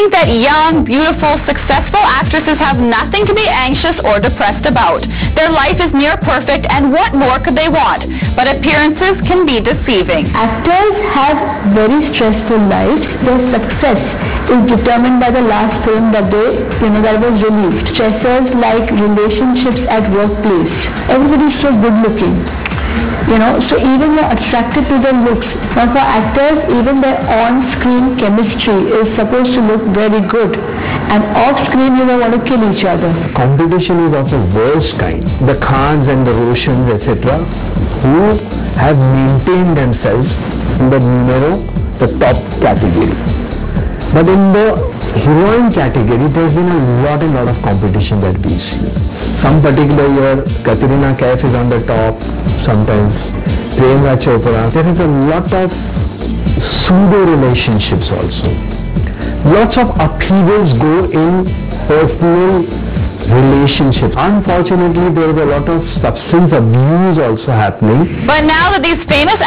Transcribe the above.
think that young, beautiful, successful actresses have nothing to be anxious or depressed about. Their life is near perfect, and what more could they want? But appearances can be deceiving. Actors have very stressful lives. Their success is determined by the last film that they, you know, that was released. Stressors like relationships at workplace. Everybody's so good looking. You know, so even you're attracted to their looks. Now for actors, even their on-screen chemistry is supposed to look very good. And off-screen, you don't want to kill each other. competition is of the worst kind. The Khans and the Roshans, etc., who have maintained themselves in the numero, the top category. But in the heroine category, there's been a lot and lot of competition that we see. Some particular year, Katrina Kaif is on the top, sometimes Priyanka Chopra. There is a lot of pseudo relationships also. Lots of upheavals go in personal relationships. Unfortunately, there is a lot of substance abuse also happening. But now that these famous